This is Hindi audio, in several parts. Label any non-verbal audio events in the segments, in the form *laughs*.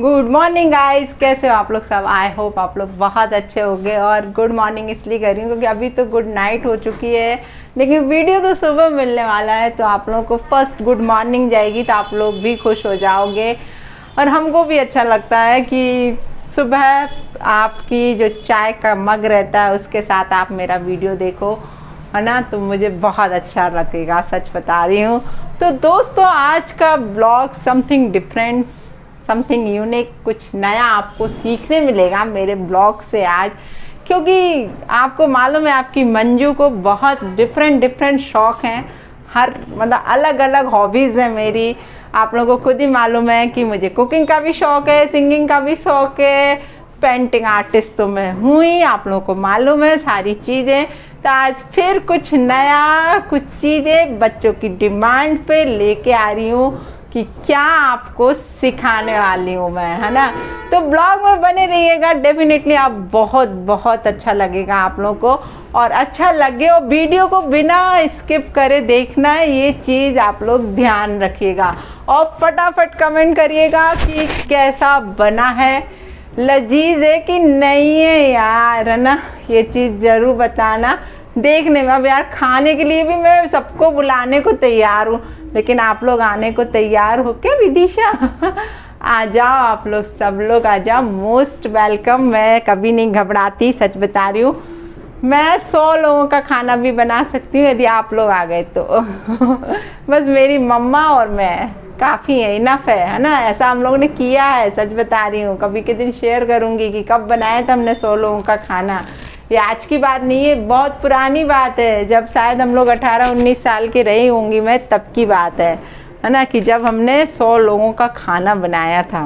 गुड मॉर्निंग गाइस कैसे हो आप लोग सब? आई होप आप लोग बहुत अच्छे होंगे और गुड मॉर्निंग इसलिए कर रही हूँ क्योंकि अभी तो गुड नाइट हो चुकी है। लेकिन वीडियो तो सुबह मिलने वाला है तो आप लोगों को फ़र्स्ट गुड मॉर्निंग जाएगी तो आप लोग भी खुश हो जाओगे। और हमको भी अच्छा लगता है कि सुबह आपकी जो चाय का मग रहता है, उसके साथ आप मेरा वीडियो देखो, है ना? तो मुझे बहुत अच्छा लगेगा, सच बता रही हूँ। तो दोस्तों, आज का blog something different something unique कुछ नया आपको सीखने मिलेगा मेरे ब्लॉग से आज। क्योंकि आपको मालूम है, आपकी मंजू को बहुत डिफरेंट डिफरेंट शौक हैं। हर मतलब अलग अलग हॉबीज़ हैं मेरी। आप लोगों को खुद ही मालूम है कि मुझे कुकिंग का भी शौक है सिंगिंग का भी शौक है। पेंटिंग आर्टिस्ट तो मैं हूँ ही, आप लोगों को मालूम है सारी चीज़ें। तो आज फिर कुछ नया, कुछ चीज़ें बच्चों की डिमांड पे लेके आ रही हूँ। कि क्या आपको सिखाने वाली हूँ मैं, है ना? तो ब्लॉग में बने रहिएगा। डेफिनेटली आप बहुत बहुत अच्छा लगेगा आप लोगों को। और अच्छा लगे और वीडियो को बिना स्किप करे देखना है, ये चीज़ आप लोग ध्यान रखिएगा। और फटाफट कमेंट करिएगा कि कैसा बना है। लजीज है कि नहीं है यार, है ना? ये चीज़ ज़रूर बताना। देखने में, अब यार खाने के लिए भी मैं सबको बुलाने को तैयार हूँ। लेकिन आप लोग आने को तैयार हो क्या विदिशा। आ जाओ आप लोग सब लोग, आ जाओ। Most welcome. मैं कभी नहीं घबराती, सच बता रही हूँ। मैं सौ लोगों का खाना भी बना सकती हूँ, यदि आप लोग आ गए तो। बस मेरी मम्मा और मैं। काफ़ी है इनफ है है ना? ऐसा हम लोगों ने किया है, सच बता रही हूँ। कभी के दिन शेयर करूँगी कि कब बनाया था हमने सौ लोगों का खाना। ये आज की बात नहीं है बहुत पुरानी बात है। जब शायद हम लोग 18-19 साल के रही होंगी, मैं तब की बात है। है ना कि जब हमने 100 लोगों का खाना बनाया था।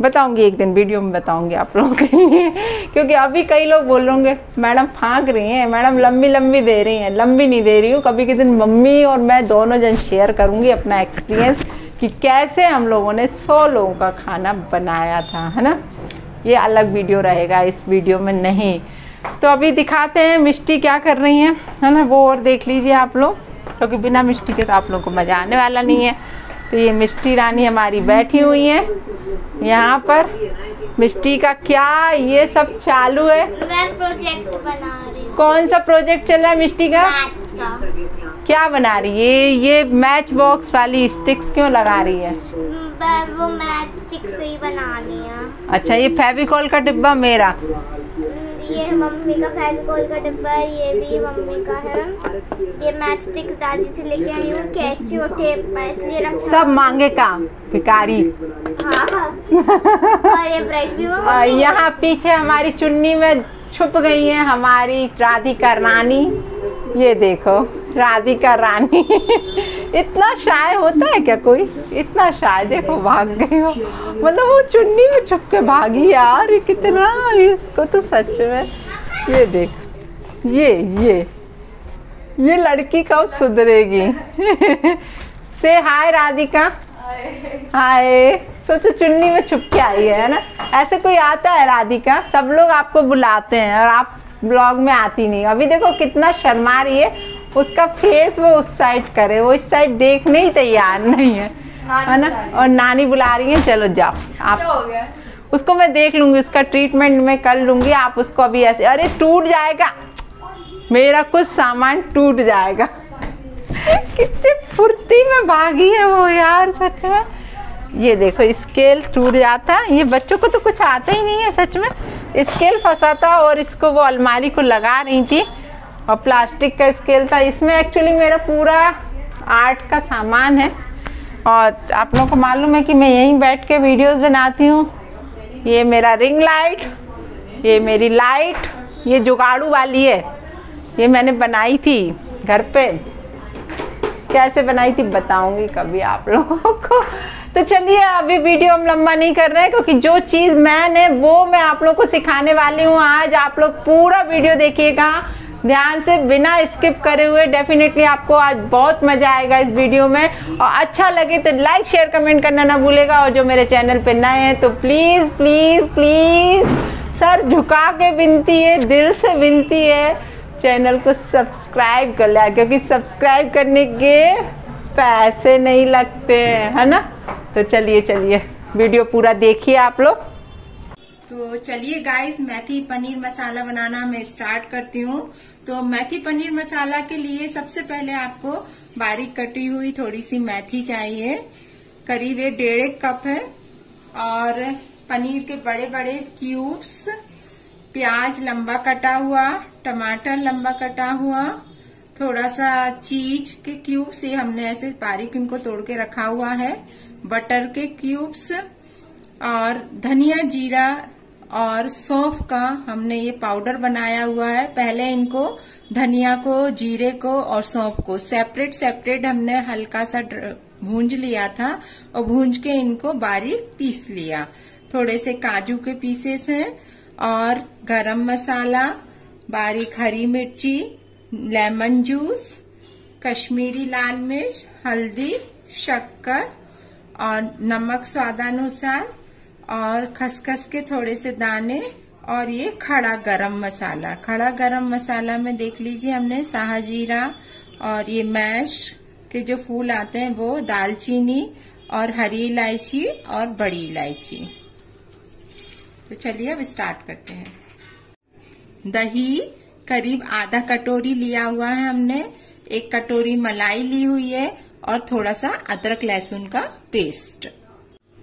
बताऊँगी, एक दिन वीडियो में बताऊँगी आप लोगों के लिए, क्योंकि अभी कई लोग बोल रहे मैडम फाँक रही हैं, मैडम लंबी लंबी दे रही हैं, लंबी नहीं दे रही हूँ, कभी के दिन मम्मी और मैं दोनों जन शेयर करूँगी अपना एक्सपीरियंस कि कैसे हम लोगों ने सौ लोगों का खाना बनाया था। है ना? ये अलग वीडियो रहेगा, इस वीडियो में नहीं। तो अभी दिखाते हैं मिष्टी क्या कर रही हैं है ना? वो और देख लीजिए आप लोग क्योंकि तो बिना मिष्टी के तो आप लोगों को मज़ा आने वाला नहीं है। तो ये मिष्टी रानी हमारी बैठी हुई है यहाँ पर। मिष्टी का क्या ये सब चालू है? मैं प्रोजेक्ट बना रही कौन सा प्रोजेक्ट चल रहा है मिष्टी का? का। क्या बना रही है? ये मैच बॉक्स वाली स्टिक्स क्यों लगा रही है? वो मैथ स्टिक से ही बनानी है। अच्छा ये फेविकॉल का डिब्बा मेरा। ये मम्मी का फेविकॉल का डिब्बा है ये भी मम्मी का है। ये मैथ स्टिक्स दादी से लेके आई हूँ कैची और टेप मैं इसलिए रखा सब मांगे काम भिकारी हाँ हाँ। *laughs* और ये ब्रश भी और यहाँ पीछे हमारी चुन्नी में छुप गई है हमारी राधिका रानी। ये देखो राधिका रानी। *laughs* इतना शाय होता है क्या कोई? इतना शाय, देखो भाग गई हो। मतलब वो चुन्नी में छुप के भागी, यार कितना इसको तो सच में। ये देख, ये ये ये लड़की कब सुधरेगी? *laughs* से हाय राधिका। हाय सोचो, चुन्नी में छुप के आई है ना? ऐसे कोई आता है, राधिका? सब लोग आपको बुलाते हैं और आप ब्लॉग में आती नहीं अभी देखो कितना शर्मा रही है। उसका फेस वो उस साइड करे वो इस साइड देखने ही तैयार नहीं है। है ना? और नानी बुला रही है चलो जाओ। आप उसको मैं देख लूँगी उसका ट्रीटमेंट मैं कर लूँगी आप उसको अभी ऐसे अरे टूट जाएगा। मेरा कुछ सामान टूट जाएगा। *laughs* कितनी फुर्ती में भागी है वो यार सच में। ये देखो स्केल टूट जाता है। ये बच्चों को तो कुछ आता ही नहीं है सच में। स्केल फंसा था और इसको वो अलमारी को लगा रही थी। और प्लास्टिक का स्केल था। इसमें एक्चुअली मेरा पूरा आर्ट का सामान है। और आप लोगों को मालूम है कि मैं यहीं बैठ के वीडियोस बनाती हूँ। ये मेरा रिंग लाइट ये मेरी लाइट ये जुगाड़ू वाली है। ये मैंने बनाई थी घर पे। कैसे बनाई थी बताऊँगी कभी आप लोगों को। तो चलिए, अभी वीडियो हम लंबा नहीं कर रहे हैं, क्योंकि जो चीज़ मैंने वो मैं आप लोग को सिखाने वाली हूँ। आज आप लोग पूरा वीडियो देखिएगा। ध्यान से बिना स्किप करे हुए डेफिनेटली आपको आज बहुत मज़ा आएगा इस वीडियो में। और अच्छा लगे तो लाइक शेयर कमेंट करना ना भूलेगा। और जो मेरे चैनल पे नए हैं तो प्लीज़ प्लीज़ प्लीज़ सर झुका के विनती है, दिल से विनती है, चैनल को सब्सक्राइब कर लिया क्योंकि सब्सक्राइब करने के पैसे नहीं लगते हैं, है ना? तो चलिए चलिए, वीडियो पूरा देखिए आप लोग। तो चलिए गाइस मेथी पनीर मसाला बनाना मैं स्टार्ट करती हूँ। तो मेथी पनीर मसाला के लिए सबसे पहले आपको बारीक कटी हुई थोड़ी सी मेथी चाहिए। करीब ये डेढ़ कप है। और पनीर के बड़े बड़े क्यूब्स प्याज लंबा कटा हुआ, टमाटर लंबा कटा हुआ, थोड़ा सा चीज़ के क्यूब्स ये हमने ऐसे बारीक इनको तोड़ के रखा हुआ है। बटर के क्यूब्स और धनिया जीरा और सौंफ का हमने ये पाउडर बनाया हुआ है। पहले इनको धनिया को, जीरे को और सौंफ को सेपरेट सेपरेट हमने हल्का सा भूंज लिया था और भूंज के इनको बारीक पीस लिया। थोड़े से काजू के पीसेस हैं और गरम मसाला, बारीक हरी मिर्ची लेमन जूस कश्मीरी लाल मिर्च, हल्दी, शक्कर और नमक स्वादानुसार और खसखस के थोड़े से दाने और ये खड़ा गरम मसाला। खड़ा गरम मसाला में देख लीजिए हमने साहजीरा और ये मैश के जो फूल आते हैं वो दालचीनी और हरी इलायची और बड़ी इलायची। तो चलिए अब स्टार्ट करते हैं। दही करीब आधा कटोरी लिया हुआ है हमने। एक कटोरी मलाई ली हुई है और थोड़ा सा अदरक लहसुन का पेस्ट।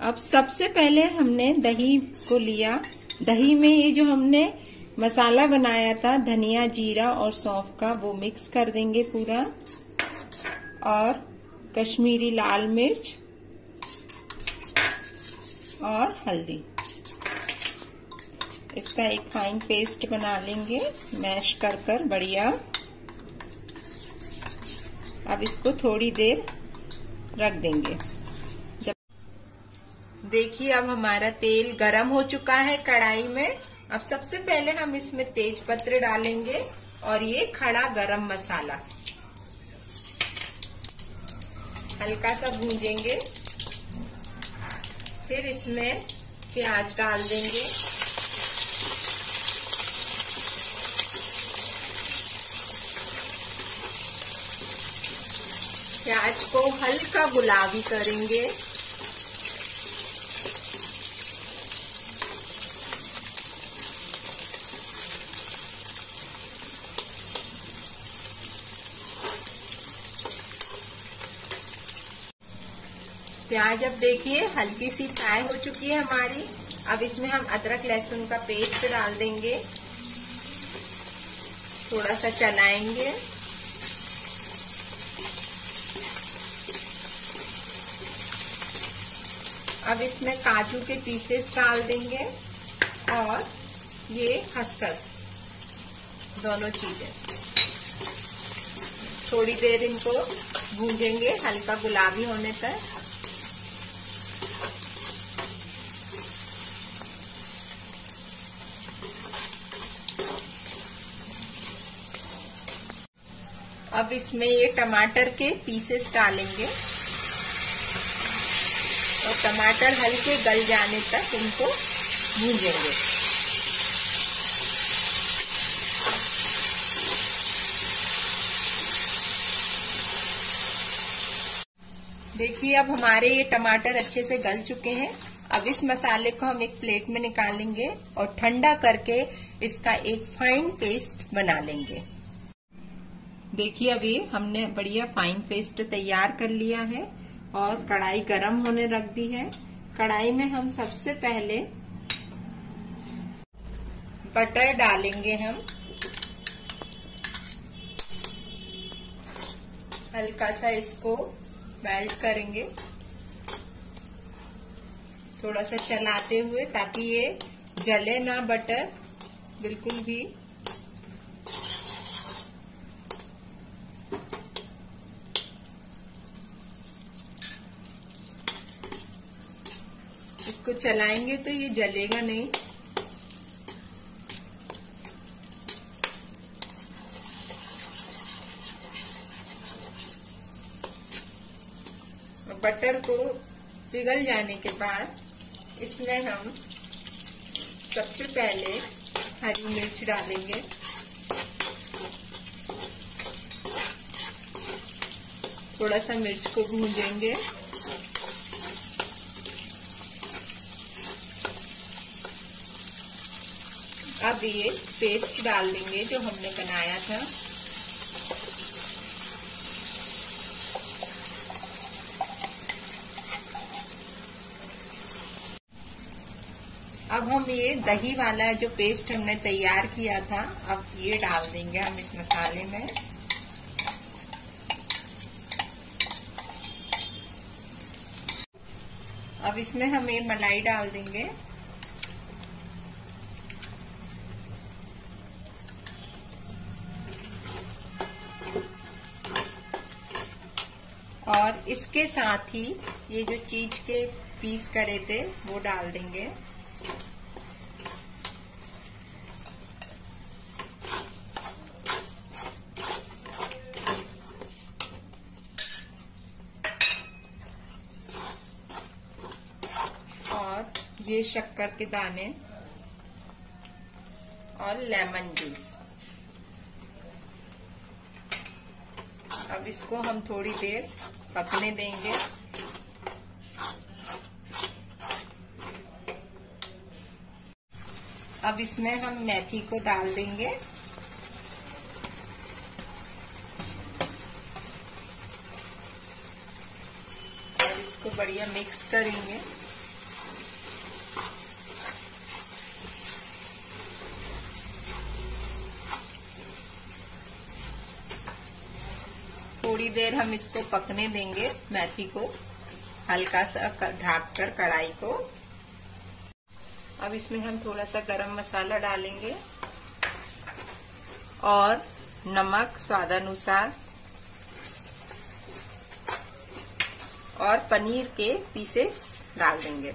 अब सबसे पहले हमने दही को लिया। दही में ये जो हमने मसाला बनाया था, धनिया, जीरा और सौंफ का, वो मिक्स कर देंगे पूरा। और कश्मीरी लाल मिर्च और हल्दी। इसका एक फाइन पेस्ट बना लेंगे मैश कर कर, बढ़िया। अब इसको थोड़ी देर रख देंगे। देखिए, अब हमारा तेल गरम हो चुका है कढ़ाई में। अब सबसे पहले हम इसमें तेज पत्र डालेंगे और ये खड़ा गरम मसाला। हल्का सा भूजेंगे। फिर इसमें प्याज डाल देंगे। प्याज को हल्का गुलाबी करेंगे। प्याज अब देखिए, हल्की सी फ्राई हो चुकी है हमारी। अब इसमें हम अदरक, लहसुन का पेस्ट डाल देंगे। थोड़ा सा चलाएँगे। अब इसमें काजू के पीसेस डाल देंगे और ये खसखस, दोनों चीज़ें। थोड़ी देर इनको भूंजेंगे, हल्का गुलाबी होने तक। अब इसमें ये टमाटर के पीसेस डालेंगे। और टमाटर हल्के गल जाने तक इनको भूजेंगे। देखिए, अब हमारे ये टमाटर अच्छे से गल चुके हैं। अब इस मसाले को हम एक प्लेट में निकालेंगे और ठंडा करके इसका एक फाइन पेस्ट बना लेंगे। देखिए, अभी हमने बढ़िया फाइन पेस्ट तैयार कर लिया है और कढ़ाई गरम होने रख दी है। कढ़ाई में हम सबसे पहले बटर डालेंगे हम। हल्का सा इसको मेल्ट करेंगे। थोड़ा सा चलाते हुए, ताकि ये जले ना बटर बिल्कुल भी। इसको चलाएँगे तो ये जलेगा नहीं। बटर को पिघल जाने के बाद इसमें हम सबसे पहले हरी मिर्च डालेंगे। थोड़ा सा मिर्च को भूंजेंगे। अब ये पेस्ट डाल देंगे जो हमने बनाया था। अब हम ये दही वाला जो पेस्ट हमने तैयार किया था, अब ये डाल देंगे हम इस मसाले में। अब इसमें हम ये मलाई डाल देंगे। और इसके साथ ही ये जो चीज़ के पीस करे थे, वो डाल देंगे। और ये शक्कर के दाने और लेमन जूस। अब इसको हम थोड़ी देर पकने देंगे। अब इसमें हम मेथी को डाल देंगे। और इसको बढ़िया मिक्स करेंगे। थोड़ी देर हम इसको पकने देंगे मैथी को, हल्का सा ढाक कर कढ़ाई को। अब इसमें हम थोड़ा सा गरम मसाला डालेंगे और नमक स्वादानुसार और पनीर के पीसेस डाल देंगे।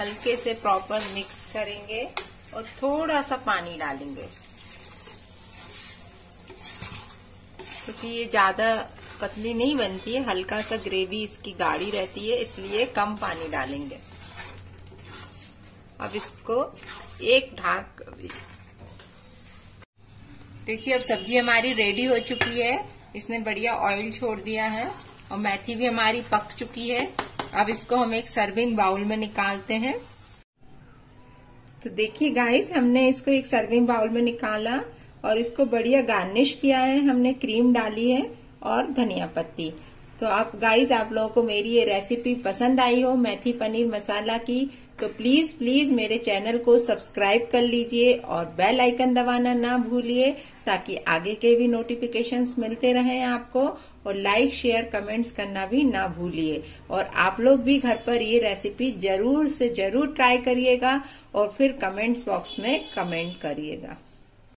हल्के से प्रॉपर मिक्स करेंगे। और थोड़ा सा पानी डालेंगे। क्योंकि ये ज़्यादा पतली नहीं बनती है, हल्का सा ग्रेवी इसकी गाढ़ी रहती है, इसलिए कम पानी डालेंगे। अब इसको एक ढाक देखिए, अब सब्ज़ी हमारी रेडी हो चुकी है। इसने बढ़िया ऑयल छोड़ दिया है और मेथी भी हमारी पक चुकी है। अब इसको हम एक सर्विंग बाउल में निकालते हैं। तो देखिए गाइस हमने इसको एक सर्विंग बाउल में निकाला और इसको बढ़िया गार्निश किया है। हमने क्रीम डाली है और धनिया पत्ती। तो आप गाइस आप लोगों को मेरी ये रेसिपी पसंद आई हो, मेथी पनीर मसाला की तो प्लीज़ प्लीज़ मेरे चैनल को सब्सक्राइब कर लीजिए और बेल आइकन दबाना ना भूलिए, ताकि आगे के भी नोटिफिकेशंस मिलते रहें आपको, और लाइक शेयर कमेंट्स करना भी ना भूलिए। और आप लोग भी घर पर ये रेसिपी ज़रूर से ज़रूर ट्राई करिएगा, और फिर कमेंट्स बॉक्स में कमेंट करिएगा।